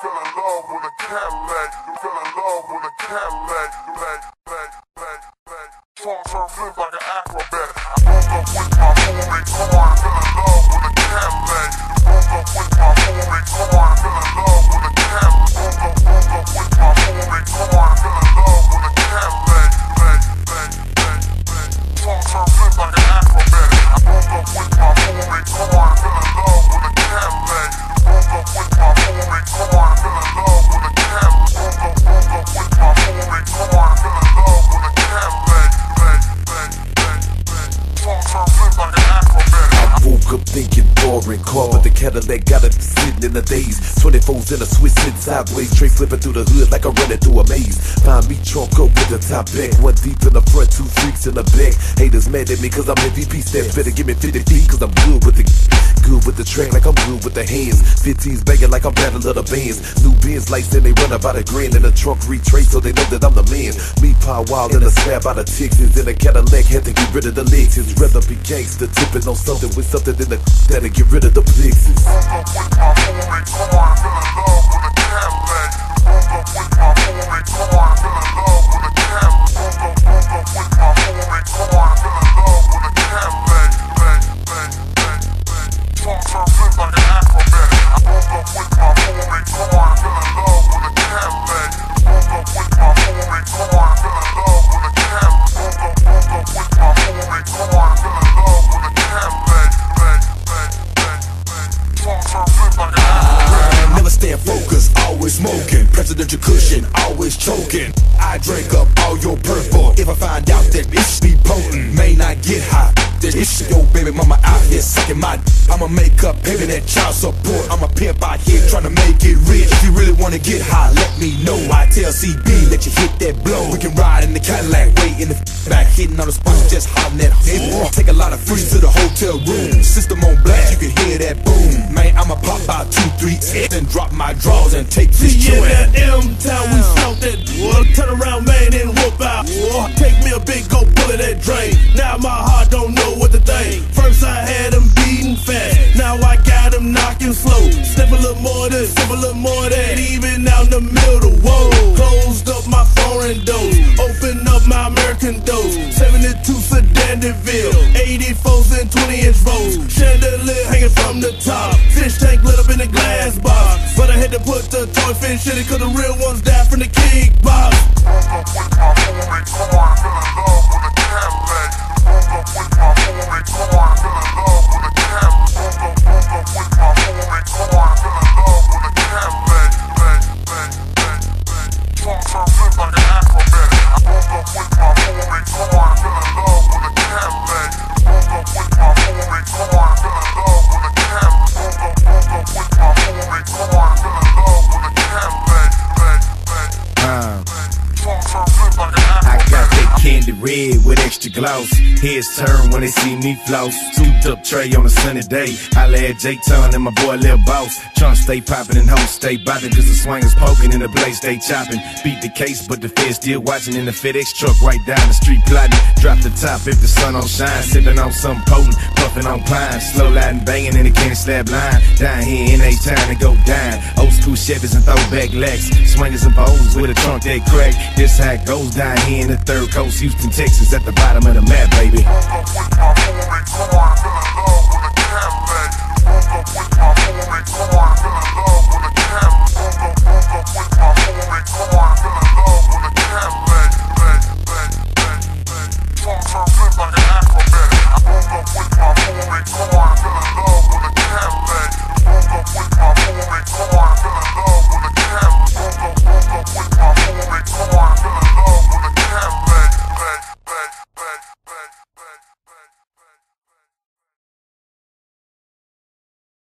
Fell in love with a Cadillac. Fell in love with a Cadillac. You like, like, like, like. Trunk turn flip like an acrobat. Boring car, but the Cadillac got it sitting in the days. 24s in a Swiss sitting sideways, straight flipping through the hood like I'm running through a maze. Find me trunk up with the top back, one deep in the front, two freaks in the back. Haters mad at me cause I'm MVP steps, better give me 50 feet cause I'm good with the good with the track like I'm good with the hands. 15s banging like I'm battle of the bands. New Benz lights and they run about a grand in the trunk retrace so they know that I'm the man. Me power wild in a slab out of Texas in a Cadillac had to get rid of the legs. Rather be gangster tipping on something with something in the that'll get rid of the plexus. Choking. I drink up all your purple. If I find out that it's be potent, may not get high. That it's your baby mama out here sucking my. d- I'ma make up paying that child support. I'm a pimp out here trying to make it rich. If you really wanna get high, let me know. I tell CB that you hit that blow. We can ride in the Cadillac, wait in the back, hitting on the spots, just hollering at home. Take a lot of freaks to the hotel room. System on blast, you can hear that boom. Man, I'ma pop out two, three, and drop my drawers and take this See, in joint. that M town, we that. Turn around, man, and whoop out. Take me a big go pull of that drain. Now my heart don't know what to think. First I had them beating fast. Now I got them knocking slow. Step a little more this, step a little more that. Even out in the middle, whoa. Closed up my foreign doors. Open up my American doors. 72 Sedan DeVille. 84s and 20 inch rolls. Chandelier hanging from the top. Fish tank lit up in a glass box. But I had to put the toy fish in it cause the real ones died candy red with extra gloss. Heads turn when they see me floss. Souped up tray on a sunny day. Holla at J Ton and my boy Lil Boss. Trunk stay poppin' and hoes stay boppin' cause the swingers poking and the blade stay choppin'. Beat the case, but the feds still watchin' in the FedEx truck right down the street plotting. Drop the top if the sun don't shine. Sippin' on something potent, puffin' on pine. Slow lightin' bangin' in the candy slab line. Down here in A time to go down. Old school Chevys and throwback Lex. Swingers and bows with a trunk that crack. This how it goes down here in the third coast, Houston, Texas, at the bottom of the map, baby.